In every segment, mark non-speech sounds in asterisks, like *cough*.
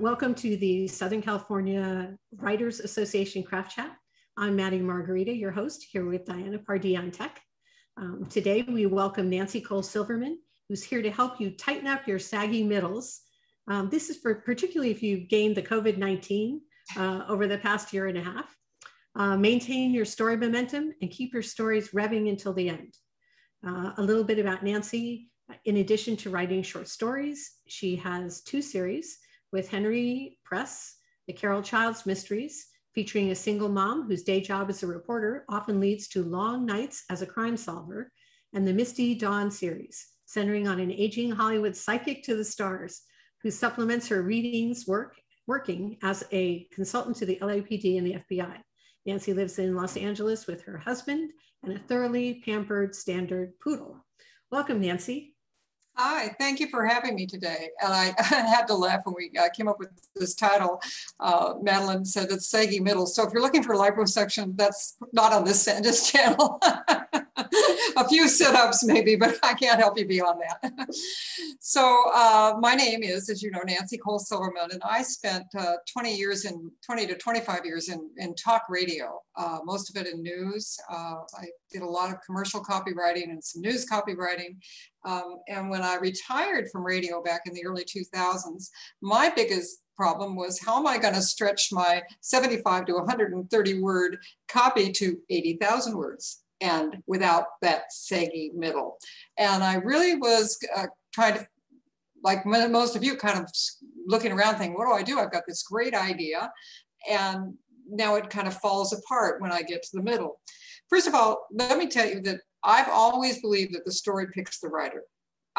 welcome to the Southern California Writers Association Craft Chat. I'm Maddie Margarita, your host, here with Diana Pardee on Tech. Um, today, we welcome Nancy Cole Silverman, who's here to help you tighten up your saggy middles. Um, this is for particularly if you've gained the COVID 19 uh, over the past year and a half. Uh, maintain your story momentum and keep your stories revving until the end. Uh, a little bit about Nancy. In addition to writing short stories, she has two series with Henery Press, The Carol Childs Mysteries, featuring a single mom whose day job as a reporter often leads to long nights as a crime solver, and the Misty Dawn series, centering on an aging Hollywood psychic to the stars who supplements her readings work working as a consultant to the LAPD and the FBI. Nancy lives in Los Angeles with her husband and a thoroughly pampered standard poodle. Welcome, Nancy. Hi, thank you for having me today. And I, *laughs* I had to laugh when we uh, came up with this title. Uh, Madeline said it's saggy middle. So if you're looking for liposuction, that's not on this Sandus *laughs* channel. A few sit-ups maybe, but I can't help you beyond that. *laughs* so uh, my name is, as you know, Nancy Cole Silverman, and I spent uh, 20 years in 20 to 25 years in, in talk radio, uh, most of it in news. Uh, I did a lot of commercial copywriting and some news copywriting. Um, and when I retired from radio back in the early 2000s, my biggest problem was how am I going to stretch my 75 to 130 word copy to 80,000 words? And without that saggy middle. And I really was uh, trying to, like most of you, kind of looking around thinking, what do I do? I've got this great idea. And now it kind of falls apart when I get to the middle. First of all, let me tell you that I've always believed that the story picks the writer.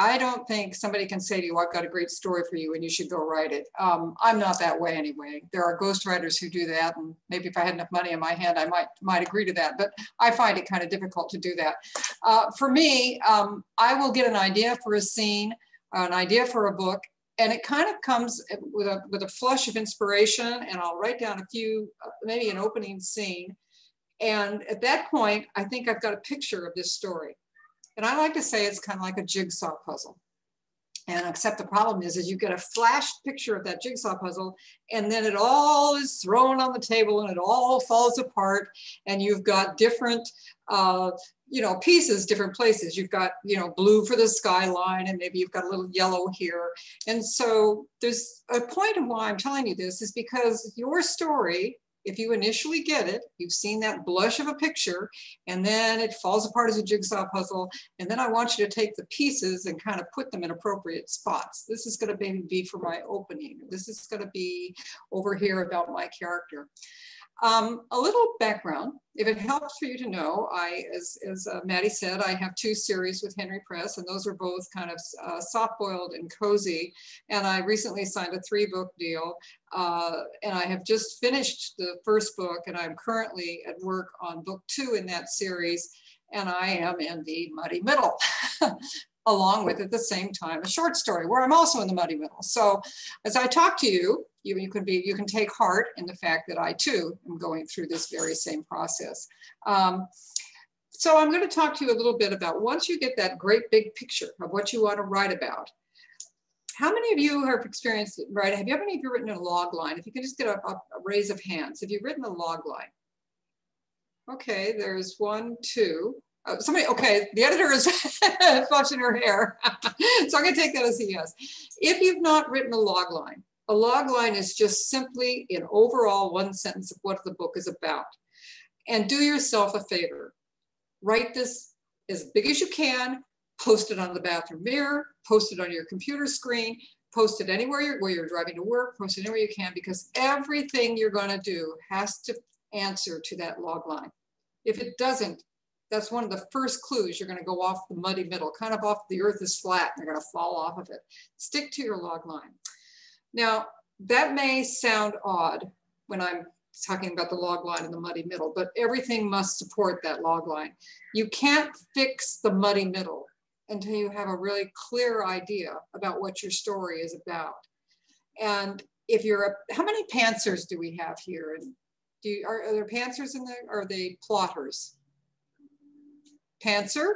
I don't think somebody can say to you, I've got a great story for you and you should go write it. Um, I'm not that way anyway. There are ghostwriters who do that. And maybe if I had enough money in my hand, I might, might agree to that. But I find it kind of difficult to do that. Uh, for me, um, I will get an idea for a scene, an idea for a book, and it kind of comes with a, with a flush of inspiration and I'll write down a few, maybe an opening scene. And at that point, I think I've got a picture of this story. And I like to say it's kind of like a jigsaw puzzle. And except the problem is, is you get a flash picture of that jigsaw puzzle, and then it all is thrown on the table, and it all falls apart, and you've got different, uh, you know, pieces, different places. You've got, you know, blue for the skyline, and maybe you've got a little yellow here. And so there's a point of why I'm telling you this is because your story if you initially get it, you've seen that blush of a picture, and then it falls apart as a jigsaw puzzle. And then I want you to take the pieces and kind of put them in appropriate spots. This is going to be for my opening. This is going to be over here about my character. Um, a little background, if it helps for you to know, I, as, as uh, Maddie said, I have two series with Henery Press, and those are both kind of uh, soft-boiled and cozy. And I recently signed a three-book deal, uh, and I have just finished the first book, and I'm currently at work on book two in that series, and I am in the muddy middle. *laughs* along with at the same time a short story where I'm also in the muddy middle. So as I talk to you, you, you can be you can take heart in the fact that I too am going through this very same process. Um, so I'm going to talk to you a little bit about once you get that great big picture of what you want to write about. How many of you have experienced right? Have you ever any of you written a log line? If you can just get a, a, a raise of hands. Have you written a log line? Okay, there's one, two, Oh, somebody, okay, the editor is *laughs* flushing her hair. *laughs* so I'm going to take that as a yes. If you've not written a log line, a log line is just simply an overall one sentence of what the book is about. And do yourself a favor. Write this as big as you can, post it on the bathroom mirror, post it on your computer screen, post it anywhere you're, where you're driving to work, post it anywhere you can, because everything you're going to do has to answer to that log line. If it doesn't, that's one of the first clues you're going to go off the muddy middle, kind of off the earth is flat, and you're going to fall off of it. Stick to your log line. Now, that may sound odd when I'm talking about the log line in the muddy middle, but everything must support that log line. You can't fix the muddy middle until you have a really clear idea about what your story is about. And if you're a, how many pantsers do we have here? And do you, are, are there pantsers in there? Or are they plotters? Pantser,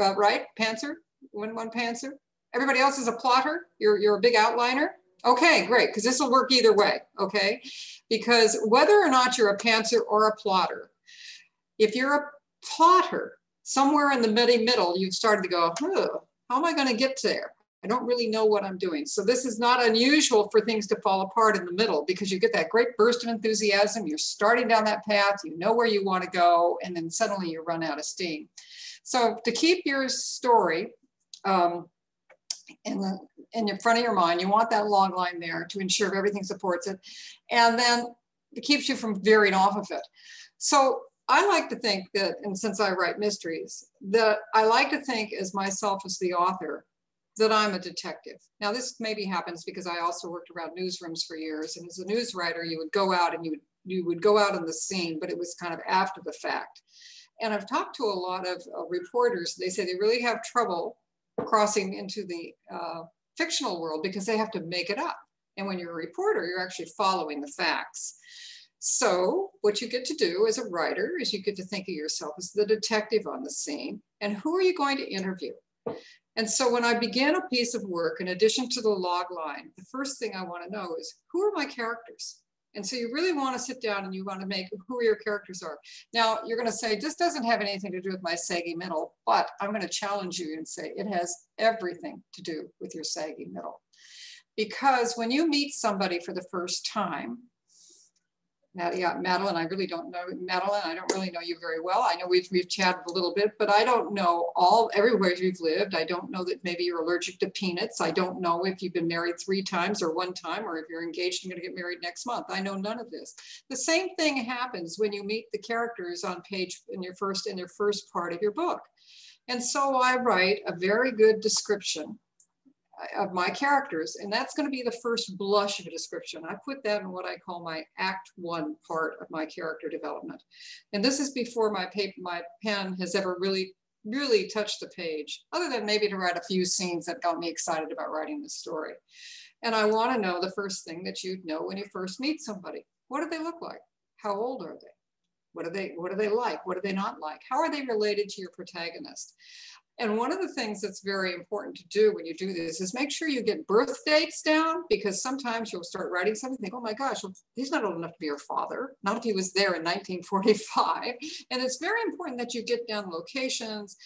uh, right? Pantser, one one pantser. Everybody else is a plotter. You're you're a big outliner. Okay, great, because this will work either way, okay? Because whether or not you're a pantser or a plotter, if you're a plotter, somewhere in the middle, you've started to go, how am I going to get there? I don't really know what I'm doing. So this is not unusual for things to fall apart in the middle because you get that great burst of enthusiasm. You're starting down that path, you know where you want to go, and then suddenly you run out of steam. So to keep your story um, in the in front of your mind, you want that log line there to ensure everything supports it, and then it keeps you from veering off of it. So I like to think that, and since I write mysteries, that I like to think as myself as the author that I'm a detective. Now, this maybe happens because I also worked around newsrooms for years, and as a news writer, you would go out and you would you would go out on the scene, but it was kind of after the fact. And I've talked to a lot of uh, reporters. They say they really have trouble crossing into the uh, fictional world because they have to make it up. And when you're a reporter, you're actually following the facts. So what you get to do as a writer is you get to think of yourself as the detective on the scene and who are you going to interview? And so when I begin a piece of work, in addition to the log line, the first thing I want to know is who are my characters? And so you really want to sit down and you want to make who your characters are. Now you're going to say, this doesn't have anything to do with my saggy middle, but I'm going to challenge you and say it has everything to do with your saggy middle. Because when you meet somebody for the first time, yeah, Madeline, I really don't know. Madeline, I don't really know you very well. I know we've, we've chatted a little bit, but I don't know all everywhere you've lived. I don't know that maybe you're allergic to peanuts. I don't know if you've been married three times or one time, or if you're engaged and going to get married next month. I know none of this. The same thing happens when you meet the characters on page in your first in your first part of your book. And so I write a very good description of my characters. And that's going to be the first blush of a description. I put that in what I call my act one part of my character development. And this is before my paper, my pen has ever really, really touched the page, other than maybe to write a few scenes that got me excited about writing the story. And I want to know the first thing that you'd know when you first meet somebody. What do they look like? How old are they? What are they, what are they like? What are they not like? How are they related to your protagonist? And one of the things that's very important to do when you do this is make sure you get birth dates down because sometimes you'll start writing something, think, oh my gosh, well, he's not old enough to be your father, not if he was there in 1945. *laughs* And it's very important that you get down locations,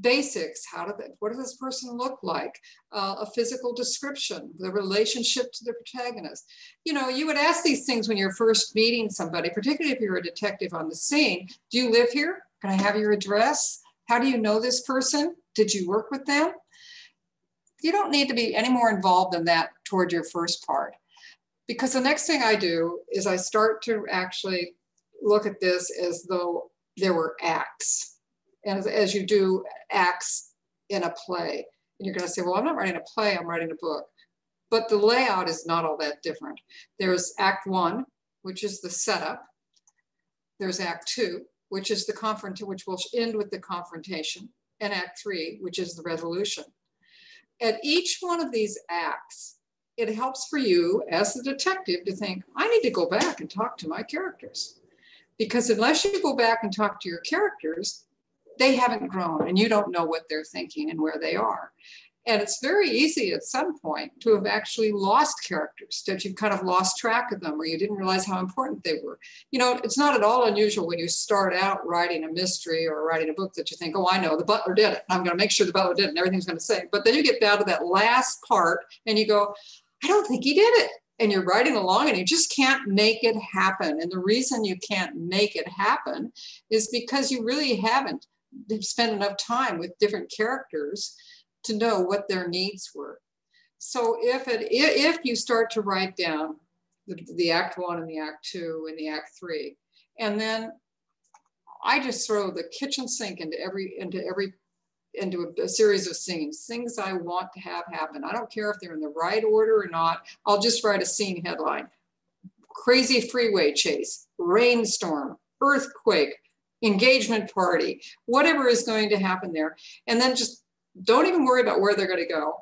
basics how do they what does this person look like? Uh, a physical description the relationship to the protagonist. You know you would ask these things when you're first meeting somebody particularly if you're a detective on the scene. Do you live here? Can i have your address how do you know this person? Did you work with them? You don't need to be any more involved than that toward your first part. Because the next thing I do is I start to actually look at this as though there were acts. And as, as you do acts in a play. And you're going to say, well, I'm not writing a play, I'm writing a book. But the layout is not all that different. There's act one, which is the setup. There's act two, which is the confront, which will end with the confrontation, and Act Three, which is the resolution. At each one of these acts, it helps for you as the detective to think, I need to go back and talk to my characters. Because unless you go back and talk to your characters, they haven't grown and you don't know what they're thinking and where they are. And it's very easy at some point to have actually lost characters, that you've kind of lost track of them or you didn't realize how important they were. You know, it's not at all unusual when you start out writing a mystery or writing a book that you think, oh, I know, the butler did it. I'm going to make sure the butler did it and everything's going to say. But then you get down to that last part and you go, I don't think he did it. And you're writing along and you just can't make it happen. And the reason you can't make it happen is because you really haven't spent enough time with different characters to know what their needs were. So if it if you start to write down the, the act one and the act two and the act three, and then I just throw the kitchen sink into every into every into a, a, series of scenes, things I want to have happen. I don't care if they're in the right order or not. I'll just write a scene headline. Crazy freeway chase, rainstorm, earthquake, engagement party, whatever is going to happen there. And then just don't even worry about where they're going to go.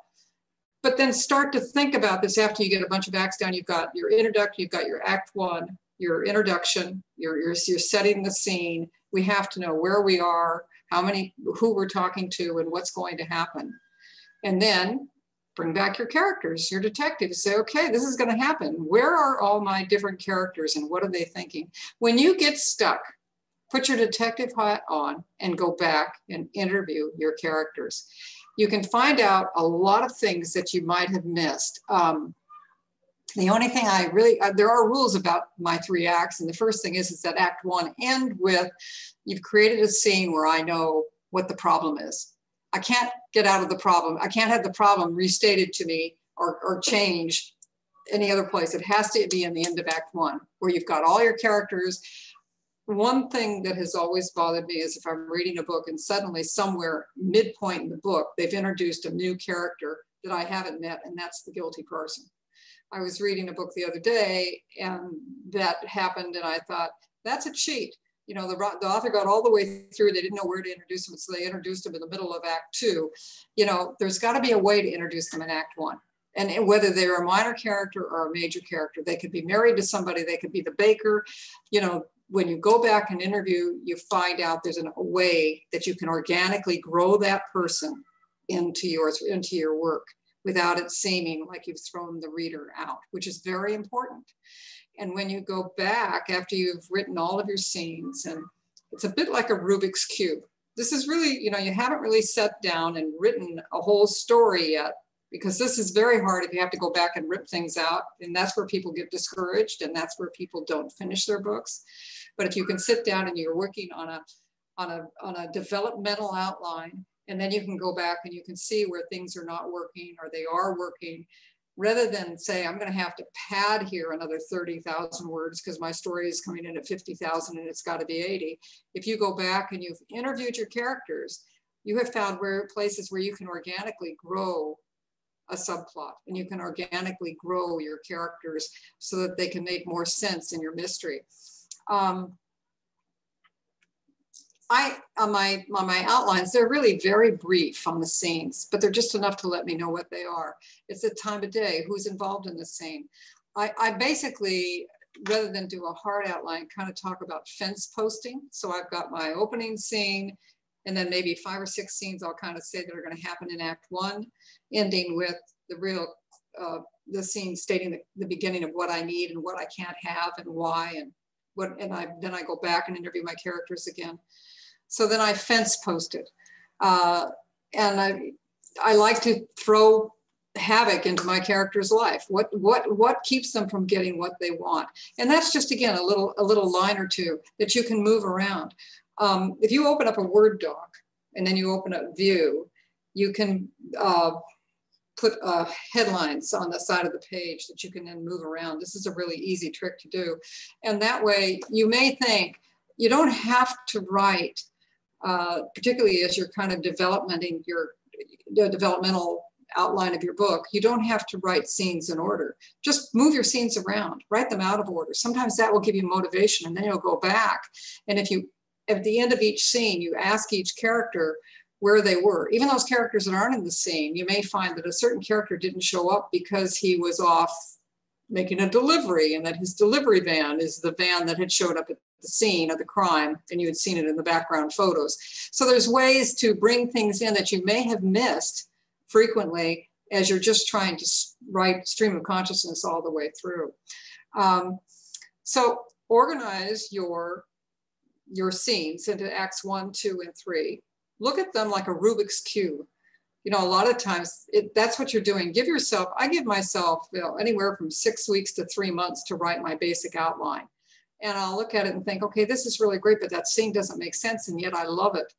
But then start to think about this after you get a bunch of acts down. You've got your introduction, you've got your act one, your introduction, you're, you're, you're setting the scene. We have to know where we are, how many, who we're talking to, and what's going to happen. And then bring back your characters, your detectives, say, okay, this is going to happen. Where are all my different characters and what are they thinking? When you get stuck, put your detective hat on and go back and interview your characters. You can find out a lot of things that you might have missed. Um, the only thing I really, uh, there are rules about my three acts. And the first thing is, is that act one end with, you've created a scene where I know what the problem is. I can't get out of the problem. I can't have the problem restated to me or, or changed any other place. It has to be in the end of act one, where you've got all your characters. One thing that has always bothered me is if I'm reading a book and suddenly somewhere midpoint in the book, they've introduced a new character that I haven't met, and that's the guilty person. I was reading a book the other day and that happened, and I thought, that's a cheat. You know, the, the author got all the way through, they didn't know where to introduce him, so they introduced him in the middle of Act Two. You know, there's got to be a way to introduce them in Act One. And whether they're a minor character or a major character, they could be married to somebody, they could be the baker. You know, when you go back and interview, you find out there's an, a way that you can organically grow that person into yours, into your work without it seeming like you've thrown the reader out, which is very important. And when you go back after you've written all of your scenes, and it's a bit like a Rubik's Cube. This is really, you know, you haven't really sat down and written a whole story yet because this is very hard if you have to go back and rip things out. And that's where people get discouraged and that's where people don't finish their books. But if you can sit down and you're working on a, on a, on a developmental outline and then you can go back and you can see where things are not working or they are working rather than say i'm going to have to pad here another 30,000 words because my story is coming in at 50,000 and it's got to be 80 if you go back and you've interviewed your characters you have found where places where you can organically grow a subplot and you can organically grow your characters so that they can make more sense in your mystery um, I on my on my outlines, they're really very brief on the scenes, but they're just enough to let me know what they are. It's the time of day, who's involved in the scene. I, I basically, rather than do a hard outline, kind of talk about fence posting. So I've got my opening scene, and then maybe five or six scenes I'll kind of say that are going to happen in Act One, ending with the real uh, the scene stating the, the beginning of what I need and what I can't have and why and what and I then I go back and interview my characters again. So then I fence posted. Uh, and I, I like to throw havoc into my character's life. What, what, what keeps them from getting what they want? And that's just, again, a little, a little line or two that you can move around. Um, if you open up a Word doc and then you open up view, you can uh, put uh, headlines on the side of the page that you can then move around. This is a really easy trick to do. And that way you may think you don't have to write uh, particularly as you're kind of developmenting your developmental outline of your book, you don't have to write scenes in order. Just move your scenes around, write them out of order. Sometimes that will give you motivation and then you'll go back. And if you, at the end of each scene, you ask each character where they were. Even those characters that aren't in the scene, you may find that a certain character didn't show up because he was off making a delivery and that his delivery van is the van that had showed up at the scene of the crime and you had seen it in the background photos. So there's ways to bring things in that you may have missed frequently as you're just trying to write stream of consciousness all the way through. Um, so organize your, your scenes into acts one, two, and three. Look at them like a Rubik's Cube. You know, a lot of times it, that's what you're doing. Give yourself, I give myself you know, anywhere from six weeks to three months to write my basic outline and I'll look at it and think, okay, this is really great, but that scene doesn't make sense, and yet I love it.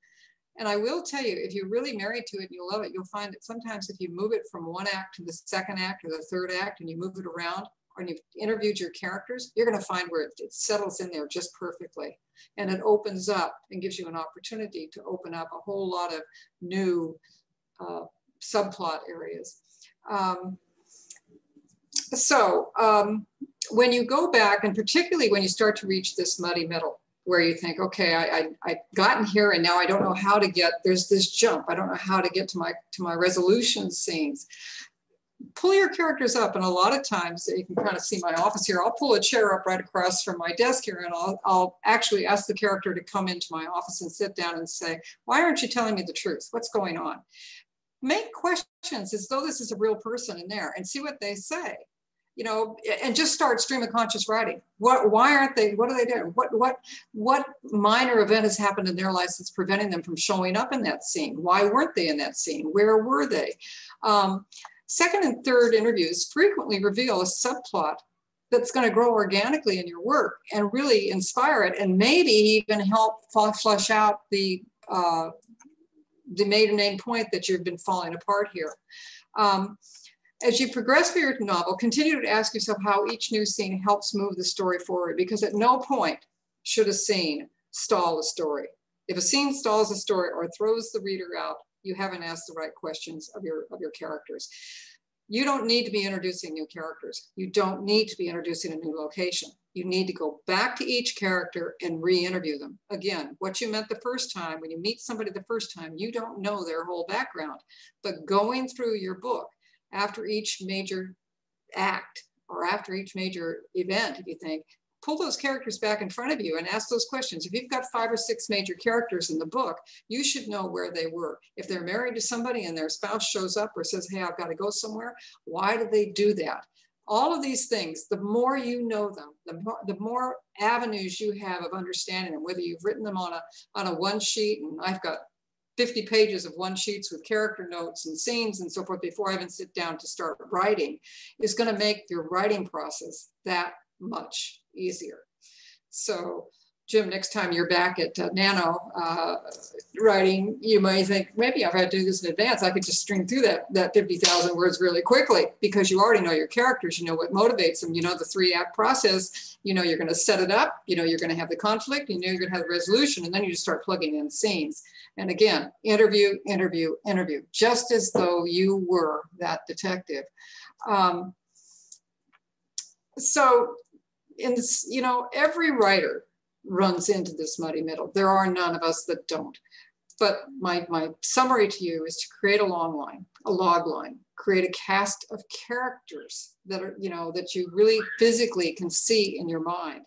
And I will tell you, if you're really married to it and you love it, you'll find that sometimes if you move it from one act to the second act or the third act and you move it around and you've interviewed your characters, you're going to find where it, it settles in there just perfectly. And it opens up and gives you an opportunity to open up a whole lot of new uh, subplot areas. Um, so, um, when you go back, and particularly when you start to reach this muddy middle, where you think, okay, I, I, I've gotten here and now I don't know how to get, there's this jump. I don't know how to get to my, to my resolution scenes. Pull your characters up. And a lot of times you can kind of see my office here. I'll pull a chair up right across from my desk here and I'll, I'll actually ask the character to come into my office and sit down and say, why aren't you telling me the truth? What's going on? make questions as though this is a real person in there and see what they say you know and just start stream of conscious writing what why aren't they what are they doing what what what minor event has happened in their lives that's preventing them from showing up in that scene why weren't they in that scene where were they um, second and third interviews frequently reveal a subplot that's going to grow organically in your work and really inspire it and maybe even help flush out the uh, the maiden name point that you've been falling apart here. Um, as you progress through your novel, continue to ask yourself how each new scene helps move the story forward because at no point should a scene stall a story. If a scene stalls a story or throws the reader out, you haven't asked the right questions of your, of your characters. You don't need to be introducing new characters. You don't need to be introducing a new location. You need to go back to each character and re-interview them. Again, what you meant the first time, when you meet somebody the first time, you don't know their whole background. But going through your book after each major act or after each major event, if you think, pull those characters back in front of you and ask those questions. If you've got five or six major characters in the book, you should know where they were. If they're married to somebody and their spouse shows up or says, hey, I've got to go somewhere, why do they do that? All of these things, the more you know them, the more, the more avenues you have of understanding them, whether you've written them on a, on a one sheet, and I've got 50 pages of one sheets with character notes and scenes and so forth before I even sit down to start writing, is going to make your writing process that much easier. So Jim, next time you're back at uh, Nano uh, writing, you may think, maybe if I do this in advance, I could just string through that, that 50,000 words really quickly because you already know your characters, you know what motivates them, you know the three act process, you know you're going to set it up, you know you're going to have the conflict, you know you're going to have the resolution, and then you just start plugging in scenes. And again, interview, interview, interview, just as though you were that detective. Um, so in you know, every writer runs into this muddy middle. There are none of us that don't. But my, my summary to you is to create a long line, a log line, create a cast of characters that are, you know, that you really physically can see in your mind.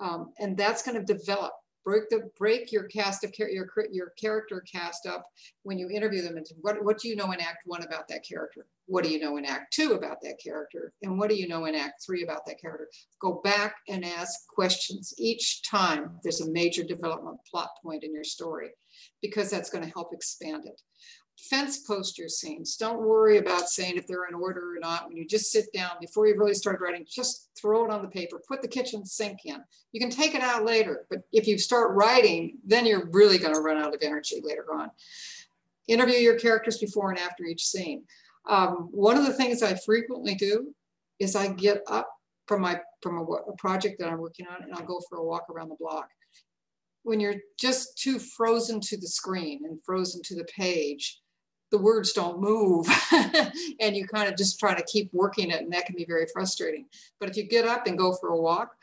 Um, and that's going to develop break the break your cast of your your character cast up when you interview them into what what do you know in act one about that character? What do you know in act two about that character? And what do you know in act three about that character? Go back and ask questions each time there's a major development plot point in your story because that's going to help expand it fence post your scenes. Don't worry about saying if they're in order or not. When you just sit down before you really start writing, just throw it on the paper, put the kitchen sink in. You can take it out later, but if you start writing, then you're really going to run out of energy later on. Interview your characters before and after each scene. Um, one of the things I frequently do is I get up from my from a, a project that I'm working on and I'll go for a walk around the block when you're just too frozen to the screen and frozen to the page, the words don't move *laughs* and you kind of just try to keep working it and that can be very frustrating. But if you get up and go for a walk,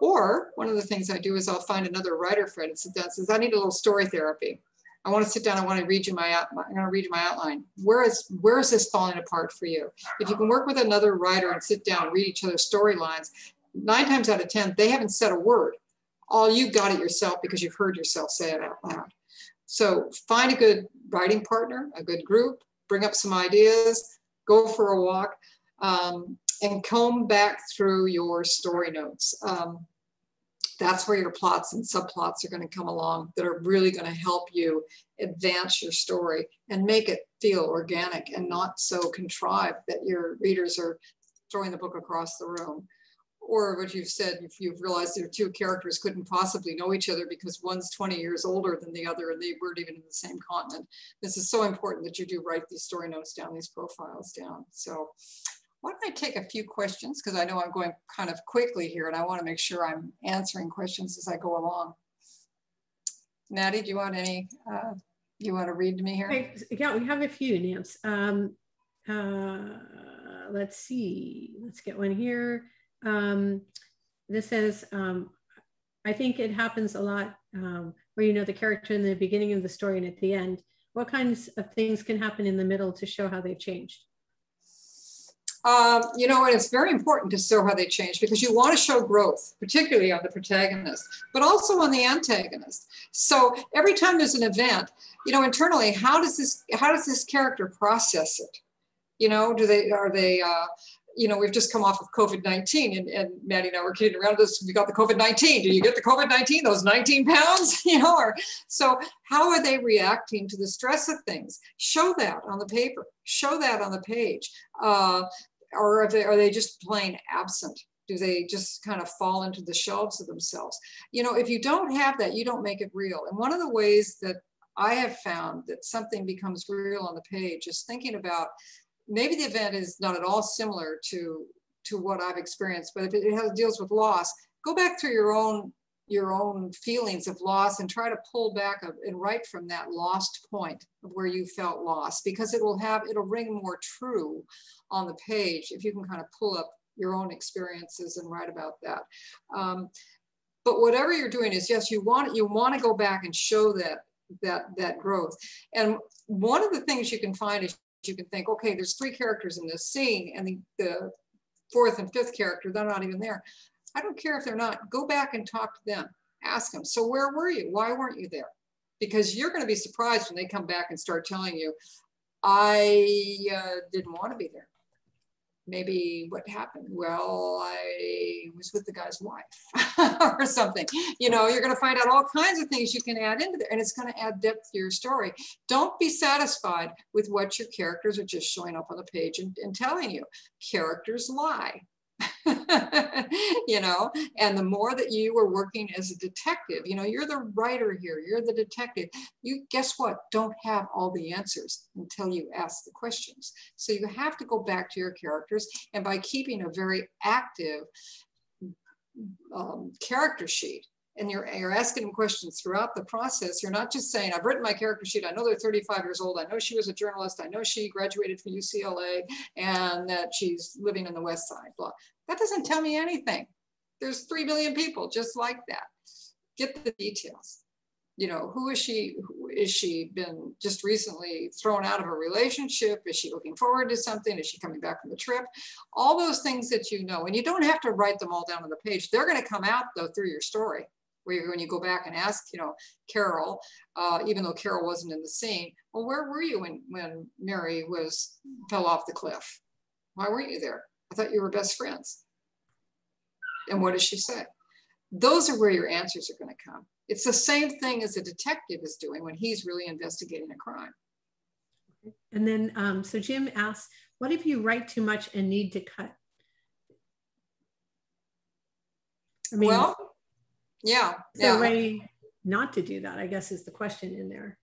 or one of the things I do is I'll find another writer friend and sit down and says, I need a little story therapy. I want to sit down. I want to read you my out. I'm going to read you my outline. Where is where is this falling apart for you? If you can work with another writer and sit down, and read each other's storylines, nine times out of ten they haven't said a word. All you got it yourself because you've heard yourself say it out loud. So find a good writing partner, a good group, bring up some ideas, go for a walk, um, and comb back through your story notes. Um, that's where your plots and subplots are going to come along that are really going to help you advance your story and make it feel organic and not so contrived that your readers are throwing the book across the room or what you've said, if you've realized your two characters couldn't possibly know each other because one's 20 years older than the other and they weren't even in the same continent. This is so important that you do write these story notes down, these profiles down. So why don't I take a few questions because I know I'm going kind of quickly here and I want to make sure I'm answering questions as I go along. Natty, do you want any, uh, you want to read to me here? Yeah, we have a few, Nance. Um, uh, let's see, let's get one here um, this is, um, I think it happens a lot um, where you know the character in the beginning of the story and at the end. What kinds of things can happen in the middle to show how they've changed? Um, you know, and it's very important to show how they change because you want to show growth, particularly on the protagonist, but also on the antagonist. So every time there's an event, you know, internally, how does this how does this character process it? You know, do they are they uh, you know, we've just come off of COVID-19 and, and Maddie and I were kidding around this. We got the COVID-19. Do you get the COVID-19, those 19 pounds? *laughs* You know, or so how are they reacting to the stress of things? Show that on the paper, show that on the page. Uh, or are they, are they just plain absent? Do they just kind of fall into the shelves of themselves? You know, if you don't have that, you don't make it real. And one of the ways that I have found that something becomes real on the page is thinking about maybe the event is not at all similar to to what I've experienced, but if it has, deals with loss, go back through your own your own feelings of loss and try to pull back and write from that lost point of where you felt lost because it will have it'll ring more true on the page if you can kind of pull up your own experiences and write about that. Um, but whatever you're doing is yes you want you want to go back and show that that that growth. And one of the things you can find is you can think, okay, there's three characters in this scene and the, the fourth and fifth character, they're not even there. I don't care if they're not, go back and talk to them, ask them, so where were you? Why weren't you there? Because you're gonna be surprised when they come back and start telling you, I uh, didn't wanna be there maybe what happened? Well, I was with the guy's wife *laughs* or something. You know, you're going to find out all kinds of things you can add into there and it's going to add depth to your story. Don't be satisfied with what your characters are just showing up on the page and, and telling you. Characters lie. *laughs* you know, and the more that you are working as a detective, you know, you're the writer here, you're the detective. You guess what? Don't have all the answers until you ask the questions. So you have to go back to your characters, and by keeping a very active um, character sheet, and you're, you're asking them questions throughout the process. You're not just saying, I've written my character sheet. I know they're 35 years old. I know she was a journalist. I know she graduated from UCLA and that she's living in the West Side, blah. That doesn't tell me anything. There's 3 million people just like that. Get the details. You know, who is she? Is she been just recently thrown out of a relationship? Is she looking forward to something? Is she coming back from the trip? All those things that you know, and you don't have to write them all down on the page. They're going to come out though through your story where when you go back and ask, you know, Carol, uh, even though Carol wasn't in the scene, well, where were you when, when Mary was fell off the cliff? Why weren't you there? I thought you were best friends. And what does she say? Those are where your answers are going to come. It's the same thing as a detective is doing when he's really investigating a crime. And then, um, so Jim asks, what if you write too much and need to cut? I mean, well, yeah. yeah. a way not to do that, I guess, is the question in there.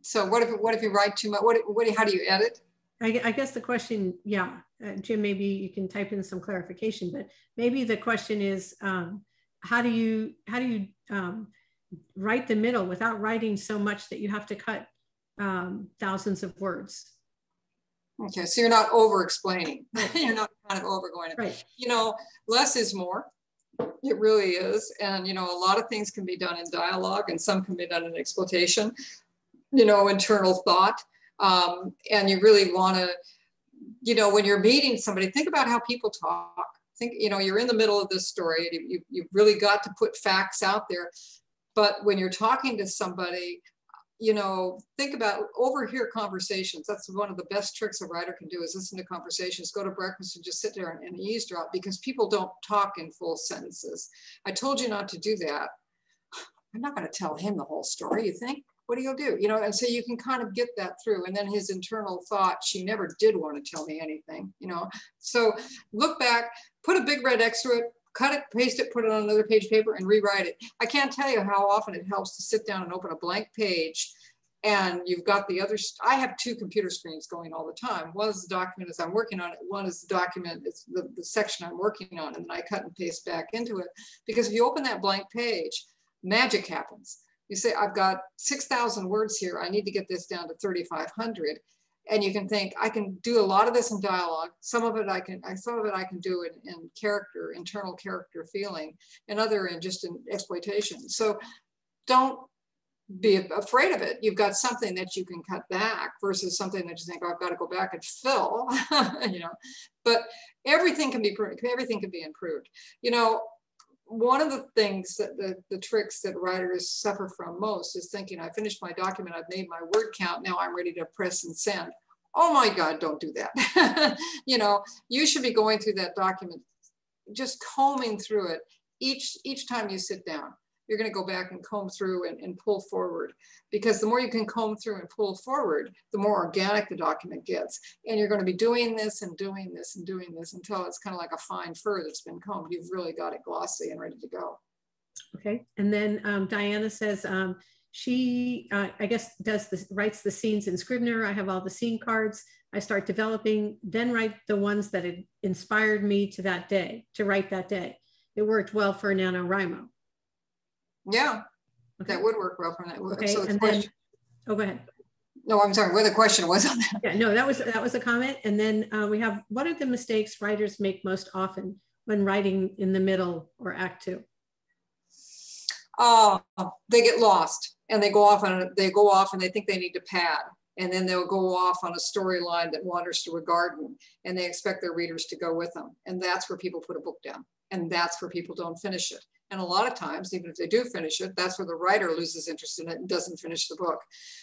So what if what if you write too much? What, what how do you edit? I, I guess the question, yeah, uh, Jim, maybe you can type in some clarification, but maybe the question is, um, how do you how do you um, write the middle without writing so much that you have to cut um, thousands of words? Okay, so you're not over explaining. *laughs* you're not kind of over going. Right. You know, less is more. It really is. And, you know, a lot of things can be done in dialogue and some can be done in exploitation, you know, internal thought. Um, and you really want to, you know, when you're meeting somebody, think about how people talk. Think, you know, you're in the middle of this story. You, you, have really got to put facts out there. But when you're talking to somebody, you know, think about overhear conversations. That's one of the best tricks a writer can do is listen to conversations, go to breakfast and just sit there and, and eavesdrop because people don't talk in full sentences. I told you not to do that. *sighs* I'm not going to tell him the whole story, you think? What do you do? You know, and so you can kind of get that through. And then his internal thought, she never did want to tell me anything, you know. So look back, put a big red X through it, cut it, paste it, put it on another page of paper and rewrite it. I can't tell you how often it helps to sit down and open a blank page and you've got the other, I have two computer screens going all the time. One is the document as I'm working on it. One is the document, it's the, the section I'm working on and then I cut and paste back into it. Because if you open that blank page, magic happens. You say, I've got 6,000 words here. I need to get this down to 3,500 and you can think I can do a lot of this in dialogue. Some of it I can, some of it I can do in, in character, internal character feeling, and other in just in exploitation. So don't be afraid of it. You've got something that you can cut back versus something that you think, oh, I've got to go back and fill, *laughs* you know. But everything can be everything can be improved. You know, one of the things that the, the tricks that writers suffer from most is thinking, I finished my document, I've made my word count, now I'm ready to press and send. Oh my God, don't do that. *laughs* you know, you should be going through that document, just combing through it each each time you sit down you're going to go back and comb through and, and pull forward because the more you can comb through and pull forward, the more organic the document gets. And you're going to be doing this and doing this and doing this until it's kind of like a fine fur that's been combed. You've really got it glossy and ready to go. Okay. And then um, Diana says um, she, uh, I guess, does the, writes the scenes in Scrivener. I have all the scene cards. I start developing, then write the ones that inspired me to that day, to write that day. It worked well for NaNoWriMo. Yeah, okay. that would work well for that. Okay, so and then, oh, go ahead. No, I'm sorry. What the question was on that? Yeah, no, that was that was a comment. And then uh, we have what are the mistakes writers make most often when writing in the middle or act two? Oh, they get lost and they go off and they go off and they think they need to pad and then they'll go off on a storyline that wanders through a garden and they expect their readers to go with them and that's where people put a book down and that's where people don't finish it and a lot of times, even if they do finish it, that's where the writer loses interest in it and doesn't finish the book.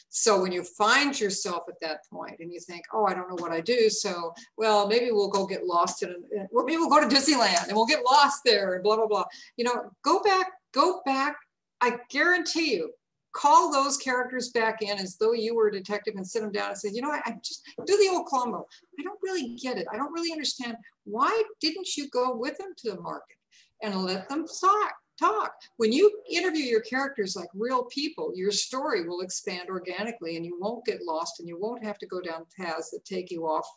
So when you find yourself at that point and you think, oh, I don't know what I do. So, well, maybe we'll go get lost in, well, maybe we'll go to Disneyland and we'll get lost there and blah, blah, blah. You know, go back, go back. I guarantee you, call those characters back in as though you were a detective and sit them down and say, you know, I, I, just do the old Columbo. I don't really get it. I don't really understand. Why didn't you go with them to the market? and let them talk. Talk. When you interview your characters like real people, your story will expand organically and you won't get lost and you won't have to go down paths that take you off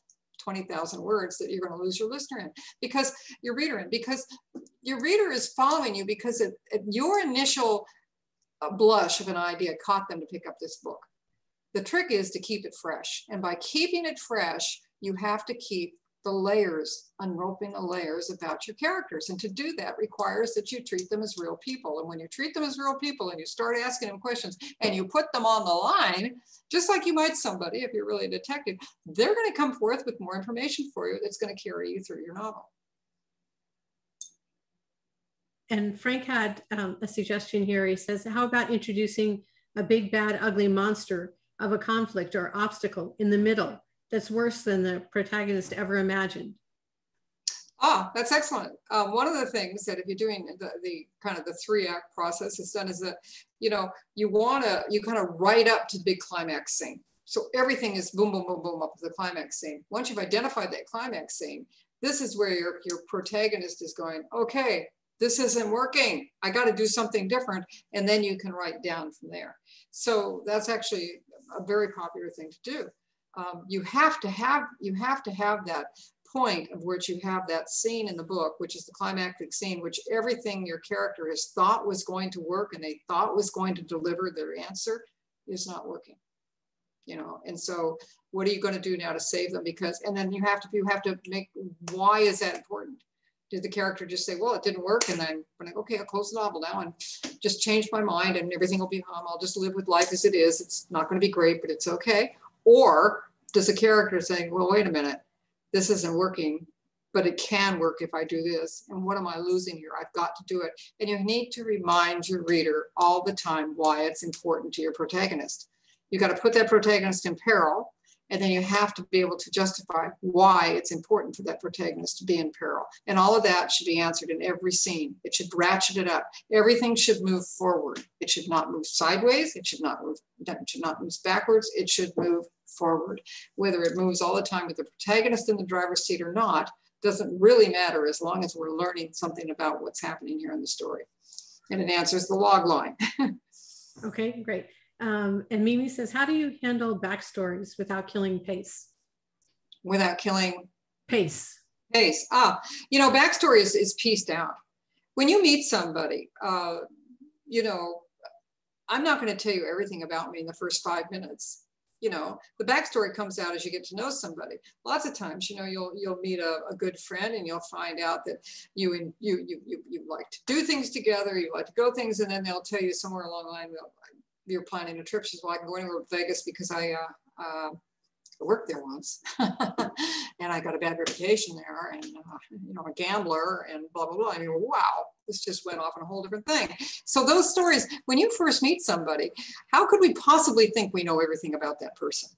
20,000 words that you're going to lose your listener in because your reader in because your reader is following you because it, it, your initial uh, blush of an idea caught them to pick up this book. The trick is to keep it fresh. And by keeping it fresh, you have to keep the layers, unroping the layers about your characters. And to do that requires that you treat them as real people. And when you treat them as real people and you start asking them questions and you put them on the line, just like you might somebody if you're really a detective, they're going to come forth with more information for you that's going to carry you through your novel. And Frank had um, a suggestion here. He says, How about introducing a big, bad, ugly monster of a conflict or obstacle in the middle? That's worse than the protagonist ever imagined? Ah, that's excellent. Um, one of the things that if you're doing the, the kind of the three act process is done is that, you know, you want to, you kind of write up to the big climax scene. So everything is boom, boom, boom, boom up to the climax scene. Once you've identified that climax scene, this is where your, your protagonist is going, okay, this isn't working. I got to do something different. And then you can write down from there. So that's actually a very popular thing to do um, you have to have you have to have that point of which you have that scene in the book, which is the climactic scene, which everything your character has thought was going to work and they thought was going to deliver their answer is not working. You know, and so what are you going to do now to save them? Because and then you have to you have to make why is that important? Did the character just say, well, it didn't work, and then I'm like, okay, I'll close the novel now and just change my mind, and everything will be hum. I'll just live with life as it is. It's not going to be great, but it's okay or does a character saying, well, wait a minute, this isn't working, but it can work if I do this. And what am I losing here? I've got to do it. And you need to remind your reader all the time why it's important to your protagonist. You've got to put that protagonist in peril and then you have to be able to justify why it's important for that protagonist to be in peril. And all of that should be answered in every scene. It should ratchet it up. Everything should move forward. It should not move sideways. It should not move, it should not move backwards. It should move forward. Whether it moves all the time with the protagonist in the driver's seat or not, doesn't really matter as long as we're learning something about what's happening here in the story. And it answers the log line. *laughs* okay, great. Um, and Mimi says, how do you handle backstories without killing pace? Without killing pace. Pace. Ah, you know, backstory is, is pieced out. When you meet somebody, uh, you know, I'm not going to tell you everything about me in the first five minutes. You know, the backstory comes out as you get to know somebody. Lots of times, you know, you'll you'll meet a, a good friend and you'll find out that you and you, you you you like to do things together. You like to go things, and then they'll tell you somewhere along the line, you're planning a trip. Says, well, I can go anywhere to Vegas because I uh, uh, worked there once *laughs* and I got a bad reputation there and, uh, you know, I'm a gambler and blah, blah, blah. I mean, wow, this just went off on a whole different thing. So those stories, when you first meet somebody, how could we possibly think we know everything about that person?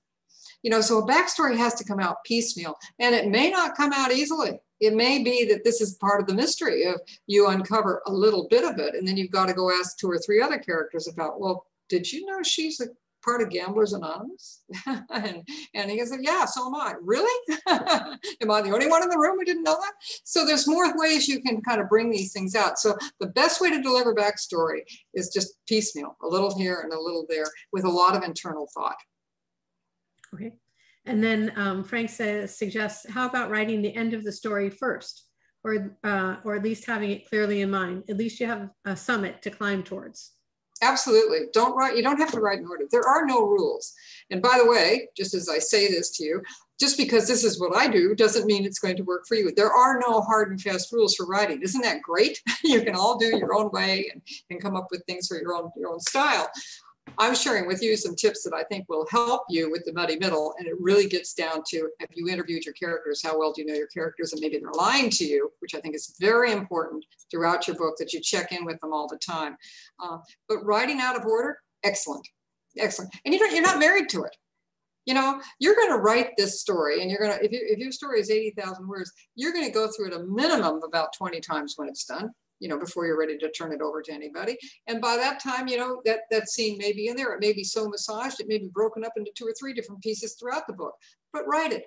You know, so a backstory has to come out piecemeal and it may not come out easily. It may be that this is part of the mystery of you uncover a little bit of it and then you've got to go ask two or three other characters about, well, did you know she's a part of Gamblers Anonymous? *laughs* and, and he said, yeah, so am I. Really? *laughs* am I the only one in the room who didn't know that? So there's more ways you can kind of bring these things out. So the best way to deliver backstory is just piecemeal, a little here and a little there with a lot of internal thought. Okay. And then um, Frank says, suggests, how about writing the end of the story first? Or, uh, or at least having it clearly in mind. At least you have a summit to climb towards. Absolutely. Don't write, you don't have to write in order. There are no rules. And by the way, just as I say this to you, just because this is what I do doesn't mean it's going to work for you. There are no hard and fast rules for writing. Isn't that great? *laughs* you can all do your own way and, and come up with things for your own, your own style. I'm sharing with you some tips that I think will help you with the muddy middle. And it really gets down to have you interviewed your characters? How well do you know your characters? And maybe they're lying to you, which I think is very important throughout your book that you check in with them all the time. Uh, but writing out of order, excellent, excellent. And you don't, you're not married to it. You know, you're going to write this story and you're going to, if, you, if your story is 80,000 words, you're going to go through it a minimum of about 20 times when it's done you know, before you're ready to turn it over to anybody. And by that time, you know, that, that scene may be in there. It may be so massaged, it may be broken up into two or three different pieces throughout the book, but write it.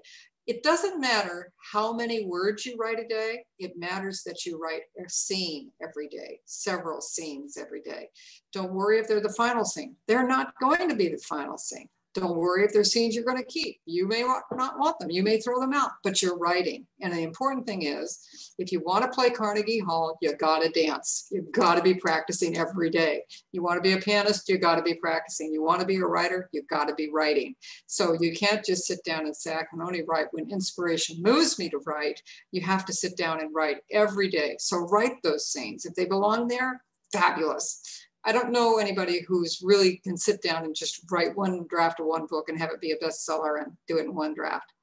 It doesn't matter how many words you write a day. It matters that you write a scene every day, several scenes every day. Don't worry if they're the final scene. They're not going to be the final scene. Don't worry if there's scenes you're going to keep. You may not want them. You may throw them out, but you're writing. And the important thing is, if you want to play Carnegie Hall, you got to dance. You've got to be practicing every day. You want to be a pianist, you got to be practicing. You want to be a writer, you've got to be writing. So you can't just sit down and say, I can only write when inspiration moves me to write. You have to sit down and write every day. So write those scenes. If they belong there, fabulous. I don't know anybody who's really can sit down and just write one draft of one book and have it be a bestseller and do it in one draft.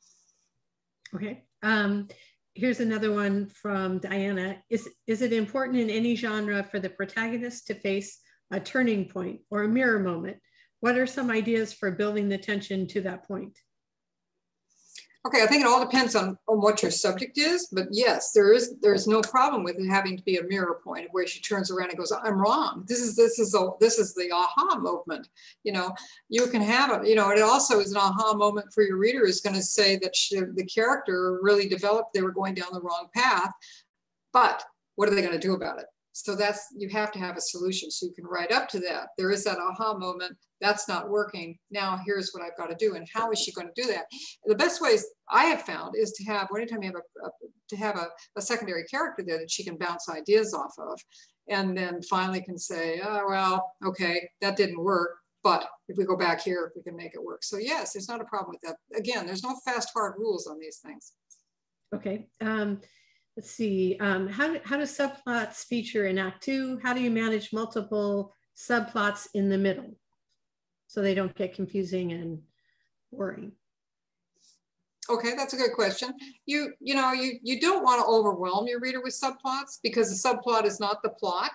Okay. Um, here's another one from Diana. Is, is it important in any genre for the protagonist to face a turning point or a mirror moment? What are some ideas for building the tension to that point? Okay, I think it all depends on, on what your subject is, but yes, there is there's no problem with it having to be a mirror point where she turns around and goes, "I'm wrong. This is this is a this is the aha moment." You know, you can have it. You know, it also is an aha moment for your reader is going to say that she, the character really developed. They were going down the wrong path, but what are they going to do about it? So that's you have to have a solution so you can write up to that. There is that aha moment that's not working. Now here's what I've got to do. And how is she going to do that? The best ways I have found is to have, anytime you have a, a to have a, a, secondary character there that she can bounce ideas off of. And then finally can say, oh, well, okay, that didn't work. But if we go back here, we can make it work. So yes, there's not a problem with that. Again, there's no fast, hard rules on these things. Okay. Um, let's see. Um, how, how do subplots feature in Act Two? How do you manage multiple subplots in the middle? so they don't get confusing and boring? Okay, that's a good question. You you know you you don't want to overwhelm your reader with subplots because the subplot is not the plot.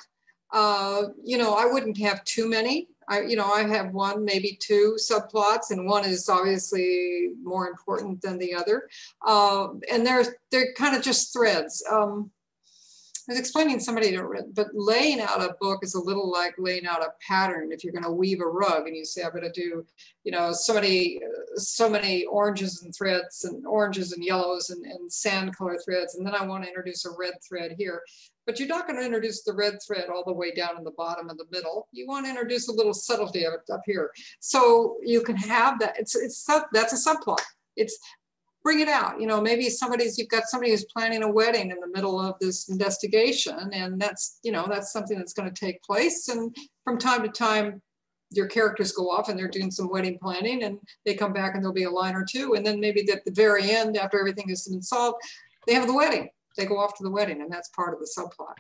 Uh, you know, I wouldn't have too many. I you know I have one maybe two subplots, and one is obviously more important than the other. Uh, and they're they're kind of just threads. Um, I was explaining somebody, to, read, but laying out a book is a little like laying out a pattern. If you're going to weave a rug and you say, I'm going to do, you know, so many, so many oranges and threads and oranges and yellows and, and sand color threads. And then I want to introduce a red thread here, but you're not going to introduce the red thread all the way down in the bottom of the middle. You want to introduce a little subtlety up here. So you can have that. It's, it's, that's a subplot. It's bring it out. You know, maybe somebody's, you've got somebody who's planning a wedding in the middle of this investigation, and that's, you know, that's something that's going to take place. And from time to time, your characters go off and they're doing some wedding planning, and they come back and there'll be a line or two. And then maybe at the very end, after everything has been solved, they have the wedding. They go off to the wedding, and that's part of the subplot.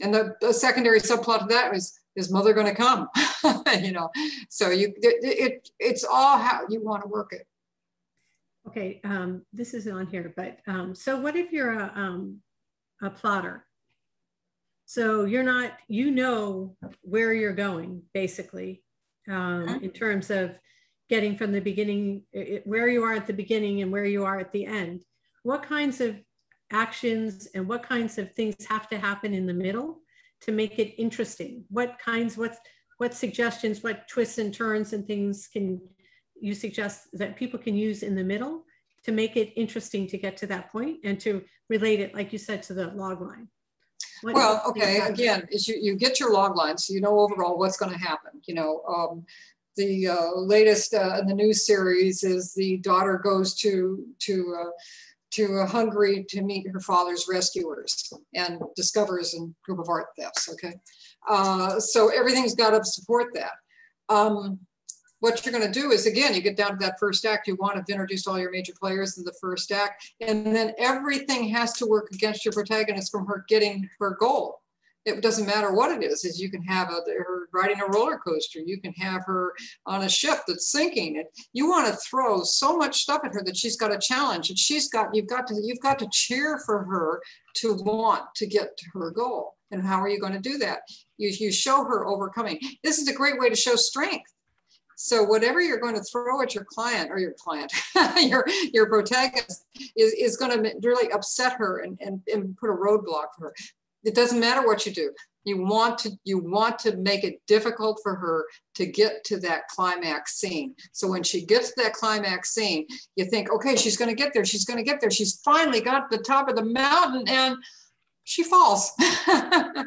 And the, the secondary subplot of that is is mother going to come? *laughs* you know, so you it, it, it's all how you want to work it. Okay, um, this is on here, but um, so what if you're a, um, a plotter? So you're not, you know where you're going basically um, okay. in terms of getting from the beginning, it, where you are at the beginning and where you are at the end. What kinds of actions and what kinds of things have to happen in the middle to make it interesting? What kinds, what, what suggestions, what twists and turns and things can you suggest that people can use in the middle to make it interesting to get to that point and to relate it, like you said, to the log line? What well, okay, again, is you, you get your log line so you know overall what's going to happen. You know, um, the uh, latest uh, in the news series is the daughter goes to to uh, to Hungary to meet her father's rescuers and discovers a group of art thefts. Okay, uh, so everything's got to support that. Um, what you're going to do is again, you get down to that first act. You want to introduce all your major players in the first act, and then everything has to work against your protagonist from her getting her goal it doesn't matter what it is is you can have a, her riding a roller coaster you can have her on a ship that's sinking and you want to throw so much stuff at her that she's got a challenge and she's got you've got to you've got to cheer for her to want to get to her goal and how are you going to do that? You, you show her overcoming. This is a great way to show strength. So whatever you're going to throw at your client or your client, *laughs* your your protagonist is, is going to really upset her and, and, and put a roadblock for her it doesn't matter what you do. You want to you want to make it difficult for her to get to that climax scene. So when she gets to that climax scene you think okay she's going to get there she's going to get there. She's finally got the top of the mountain and she falls. *laughs*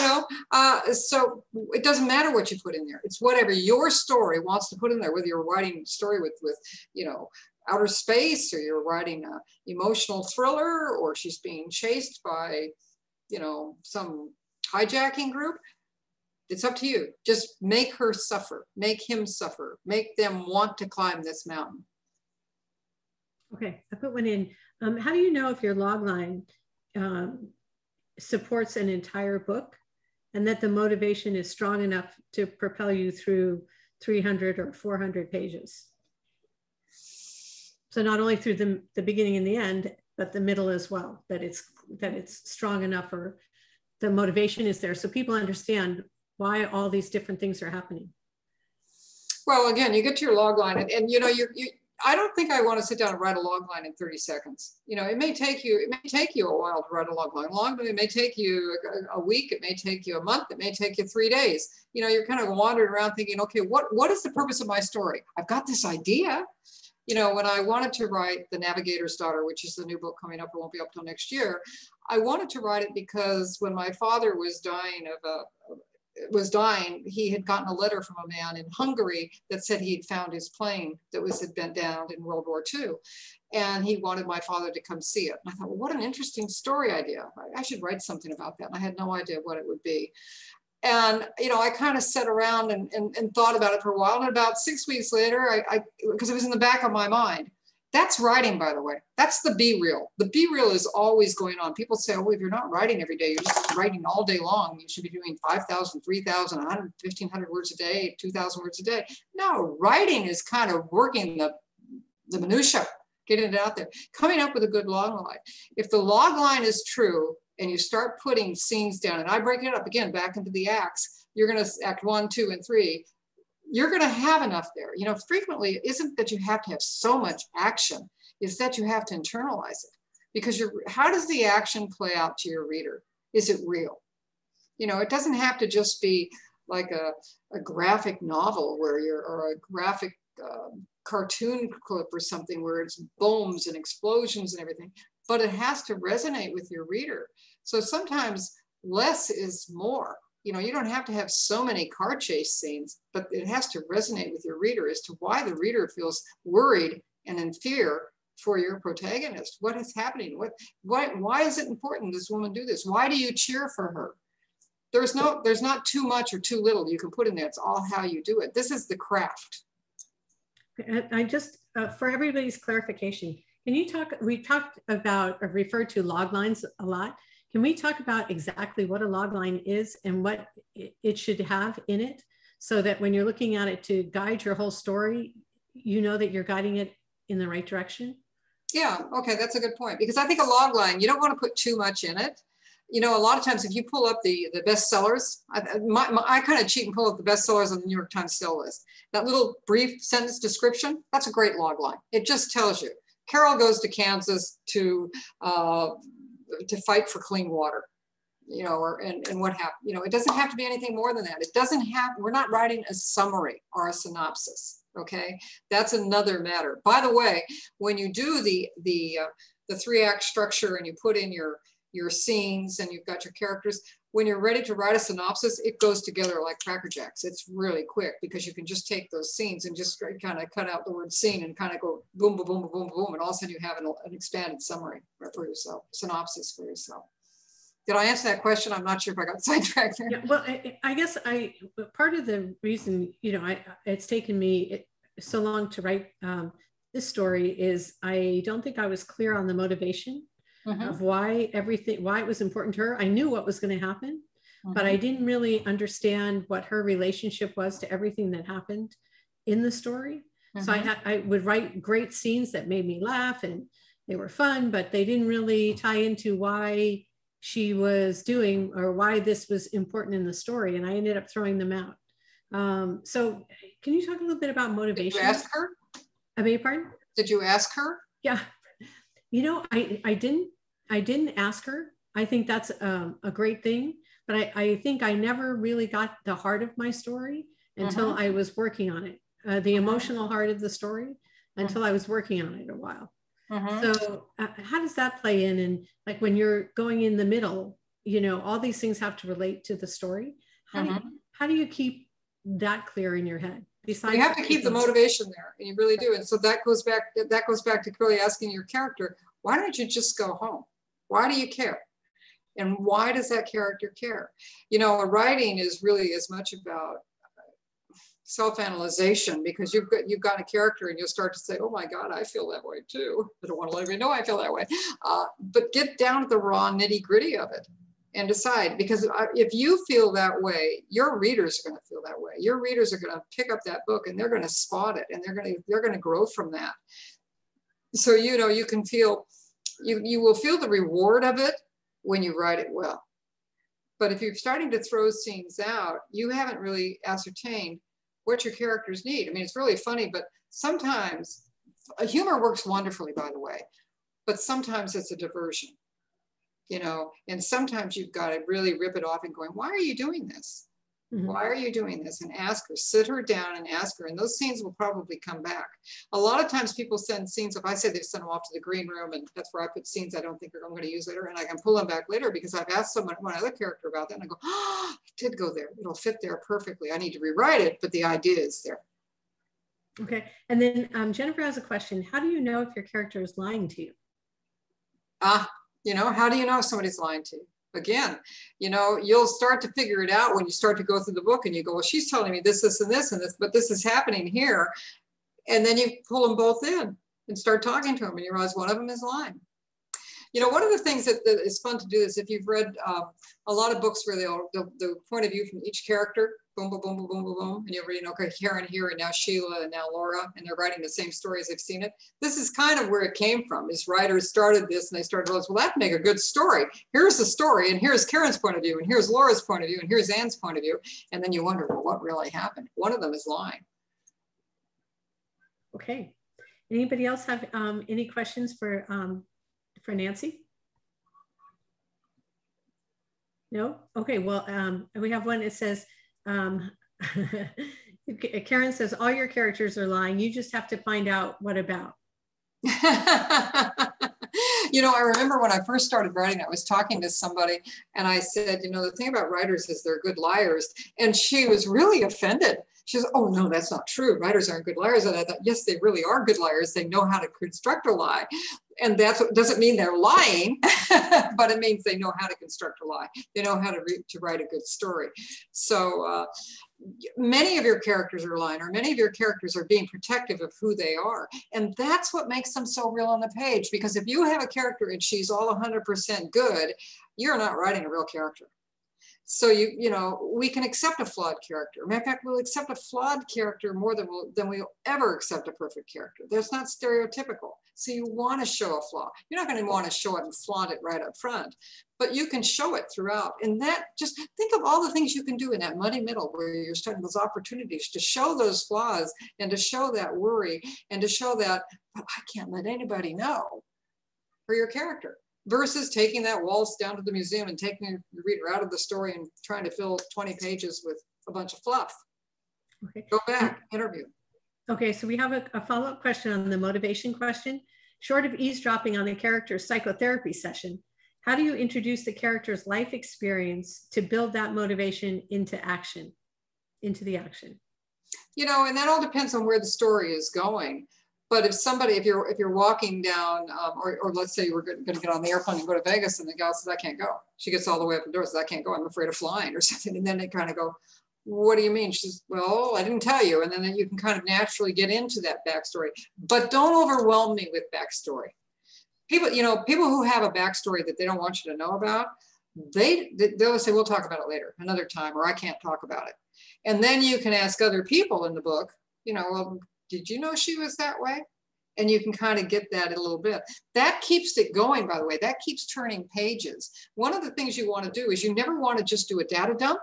You know uh, so it doesn't matter what you put in there. It's whatever your story wants to put in there whether you're writing a story with with you know outer space or you're writing a emotional thriller or she's being chased by you know, some hijacking group, it's up to you. Just make her suffer, make him suffer, make them want to climb this mountain. Okay, I put one in. Um, how do you know if your log line um, supports an entire book and that the motivation is strong enough to propel you through 300 or 400 pages? So not only through the, the beginning and the end, but the middle as well, that it's that it's strong enough or the motivation is there so people understand why all these different things are happening well again you get to your log line and, and you know you, you I don't think I want to sit down and write a log line in 30 seconds. You know, it may take you, it may take you a while to write a log line. Log it may take you a, a, week, it may take you a month, it may take you three days. You know, you're kind of wandering around thinking, okay, what what is the purpose of my story? I've got this idea you know, when I wanted to write The Navigator's Daughter, which is the new book coming up, it won't be up till next year, I wanted to write it because when my father was dying of a was dying, he had gotten a letter from a man in Hungary that said he had found his plane that was had been down in World War II. And he wanted my father to come see it. And I thought, well, what an interesting story idea. I should write something about that. And I had no idea what it would be. And, you know, I kind of sat around and, and, and, thought about it for a while. And about six weeks later, I, because it was in the back of my mind, that's writing, by the way. That's the BeReal. The BeReal is always going on. People say, oh, if you're not writing every day, you're just writing all day long. You should be doing 5,000, 3,000, 100, 1,500 words a day, 2,000 words a day. No, writing is kind of working the, the minutia, getting it out there, coming up with a good log line. If the log line is true, and you start putting scenes down, and I break it up again back into the acts, you're going to act one, two, and three. You're going to have enough there. You know, frequently it isn't that you have to have so much action, it's that you have to internalize it. Because you're, how does the action play out to your reader? Is it real? You know, it doesn't have to just be like a, a graphic novel where you're, or a graphic uh, cartoon clip or something where it's bombs and explosions and everything, but it has to resonate with your reader. So sometimes less is more. You know, you don't have to have so many car chase scenes, but it has to resonate with your reader as to why the reader feels worried and in fear for your protagonist. What is happening? What why why is it important this woman do this? Why do you cheer for her? There's no there's not too much or too little you can put in there. It's all how you do it. This is the craft. I just uh, for everybody's clarification, can you talk? We talked about or referred to log lines a lot. Can we talk about exactly what a logline is and what it should have in it so that when you're looking at it to guide your whole story, you know that you're guiding it in the right direction? Yeah, okay, that's a good point. Because I think a log line, you don't want to put too much in it. You know, a lot of times if you pull up the, the bestsellers, I, my, my, I kind of cheat and pull up the bestsellers on the New York Times sale list. That little brief sentence description, that's a great log line. It just tells you. Carol goes to Kansas to, uh, to fight for clean water you know, or and, and what happened. You know, it doesn't have to be anything more than that. It doesn't have, we're not writing a summary or a synopsis okay that's another matter by the way when you do the the uh, the three act structure and you put in your your scenes and you've got your characters when you're ready to write a synopsis it goes together like cracker jacks it's really quick because you can just take those scenes and just kind of cut out the word scene and kind of go boom boom boom boom boom and all of a sudden you have an, an expanded summary for yourself synopsis for yourself did I answer that question? I'm not sure if I got *laughs* sidetracked there. Yeah, well, I, I, guess I part of the reason you know I it's taken me so long to write um, this story is I don't think I was clear on the motivation mm-hmm. of why everything why it was important to her. I knew what was going to happen, mm-hmm. but I mm-hmm. didn't really understand what her relationship was to everything that happened in the story. Mm-hmm. So I mm-hmm. had I would write great scenes that made me laugh and they were fun, but they didn't really tie into why she was doing or why this was important in the story. And I ended up throwing them out. Um, so can you talk a little bit about motivation? Did you ask her? I beg your pardon? Did you ask her? Yeah. You know, I, I didn't, I didn't ask her. I think that's um, a great thing, but I, I think I never really got the heart of my story until uh-huh. I was working on it, uh, the emotional heart of the story until I was working on it a while. Uh-huh. So uh, how does that play in? And like when you're going in the middle, you know, all these things have to relate to the story. How, do, you, how do you keep that clear in your head? Besides you have to keep the motivation there, and you really do. And so that goes back. That goes back to really asking your character, why don't you just go home? Why do you care? And why does that character care? You know, writing is really as much about self-analyzation because you've got you've got a character and you'll start to say, "Oh my God, I feel that way too." I don't want to let everybody know I feel that way, uh, but get down to the raw nitty gritty of it and decide. Because if you feel that way, your readers are going to feel that way. Your readers are going to pick up that book and they're going to spot it and they're going to they're going to grow from that. So you know you can feel you you will feel the reward of it when you write it well. But if you're starting to throw scenes out, you haven't really ascertained what your characters need. I mean, it's really funny, but sometimes uh, humor works wonderfully, by the way, but sometimes it's a diversion, you know, and sometimes you've got to really rip it off and going, why are you doing this? Mm-hmm. Why are you doing this? And ask her, sit her down and ask her. And those scenes will probably come back. A lot of times people send scenes, if I say they've sent them off to the green room and that's where I put scenes I don't think I'm going to use later, and I can pull them back later because I've asked someone, one other character about that, and I go, *gasps* oh, it did go there. It'll fit there perfectly. I need to rewrite it, but the idea is there. Okay. And then um, Jennifer has a question. How do you know if your character is lying to you? Ah, you know, how do you know if somebody's lying to you? Again you know you'll start to figure it out when you start to go through the book and you go well she's telling me this this and this and this but this is happening here. And then you pull them both in and start talking to them and you realize one of them is lying. You know one of the things that, that is fun to do is if you've read uh, a lot of books where they'll the, the point of view from each character boom, boom, boom, boom, boom, boom, boom. And you're reading, okay, Karen here, and now Sheila, and now Laura, and they're writing the same story as they've seen it. This is kind of where it came from. These writers started this and they started, well, that make a good story. Here's the story, and here's Karen's point of view, and here's Laura's point of view, and here's Anne's point of view. And then you wonder, well, what really happened? One of them is lying. Okay. Anybody else have um, any questions for, um, for Nancy? No? Okay, well, um, we have one. It says, um, *laughs* Karen says, all your characters are lying. You just have to find out what about. *laughs* you know, I remember when I first started writing, I was talking to somebody and I said, you know, the thing about writers is they're good liars. And she was really offended. She says, oh, no, that's not true. Writers aren't good liars. And I thought, yes, they really are good liars. They know how to construct a lie. And that doesn't mean they're lying, *laughs* but it means they know how to construct a lie. They know how to, re- to write a good story. So, uh, many of your characters are lying or many of your characters are being protective of who they are and that's what makes them so real on the page because if you have a character and she's all 100% good you're not writing a real character so you you know we can accept a flawed character. Matter of fact we'll accept a flawed character more than we'll, than we'll ever accept a perfect character. That's not stereotypical. So you want to show a flaw. You're not going to want to show it and flaunt it right up front but you can show it throughout. And that just think of all the things you can do in that muddy middle where you're starting those opportunities to show those flaws and to show that worry and to show that but I can't let anybody know for your character versus taking that waltz down to the museum and taking the reader out of the story and trying to fill 20 pages with a bunch of fluff. Okay. Go back, interview. Okay, so we have a, a follow-up question on the motivation question. Short of eavesdropping on the character's psychotherapy session, how do you introduce the character's life experience to build that motivation into action, into the action? You know, and that all depends on where the story is going. But if somebody, if you're if you're walking down, um, or, or let's say we're going to get on the airplane and go to Vegas, and the gal says, "I can't go." She gets all the way up the door, says, "I can't go. I'm afraid of flying," or *laughs* something. And then they kind of go, "What do you mean?" She says, "Well, I didn't tell you." And then you can kind of naturally get into that backstory. But don't overwhelm me with backstory people, you know, people who have a backstory that they don't want you to know about, they they'll say, "We'll talk about it later, another time," or "I can't talk about it." And then you can ask other people in the book, you know, well, did you know she was that way? And you can kind of get that a little bit. That keeps it going, by the way. That keeps turning pages. One of the things you want to do is you never want to just do a data dump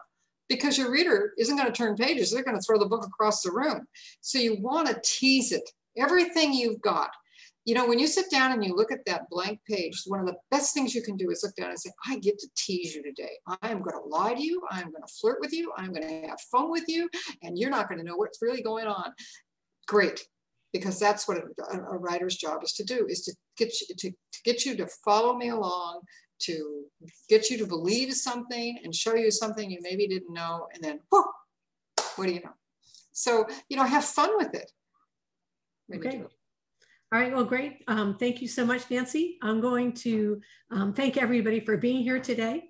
because your reader isn't going to turn pages. They're going to throw the book across the room. So you want to tease it. Everything you've got you know, when you sit down and you look at that blank page, one of the best things you can do is look down and say, I get to tease you today. I am going to lie to you. I'm going to flirt with you. I'm going to have fun with you. And you're not going to know what's really going on. Great. Because that's what a, a writer's job is to do, is to get you to, to get you to follow me along, to get you to believe something and show you something you maybe didn't know. And then, whoop, what do you know? So, you know, have fun with it. Okay. All right, well, great. Um, thank you so much, Nancy. I'm going to um, thank everybody for being here today.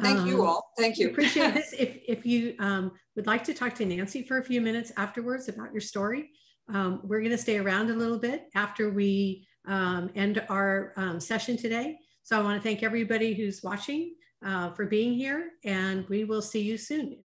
Thank you um, all. Thank you. appreciate *laughs* this. If, if you um, would like to talk to Nancy for a few minutes afterwards about your story, um, we're going to stay around a little bit after we um, end our session today. So I want to thank everybody who's watching uh, for being here, and we will see you soon.